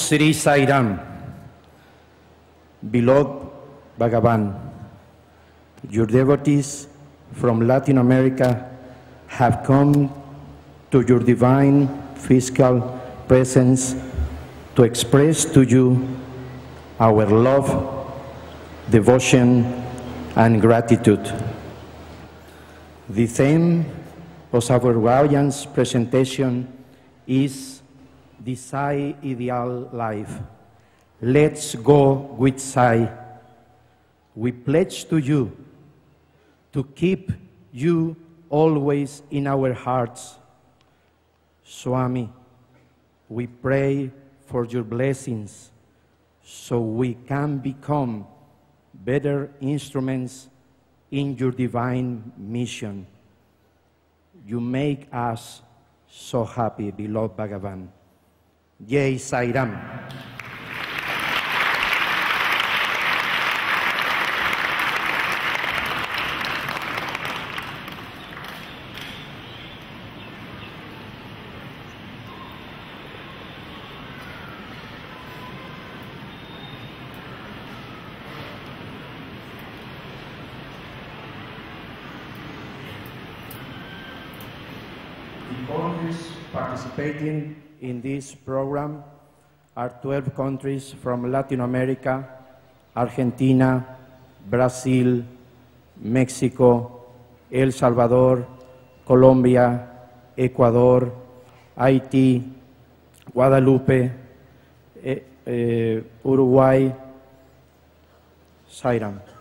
Sri Sai Ram. Beloved Bhagavan, your devotees from Latin America have come to your divine physical presence to express to you our love, devotion, and gratitude. The theme of our audience presentation is the Ideal Life. Let's go with Sai. We pledge to you to keep you always in our hearts. Swami, we pray for your blessings so we can become better instruments in your divine mission. You make us so happy, beloved Bhagavan. Jai Sai Ram. The countries participating in this program are 12 countries from Latin America, Argentina, Brazil, Mexico, El Salvador, Colombia, Ecuador, Haití, Guadalupe, eh, eh, Uruguay, Sairam.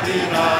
Marina.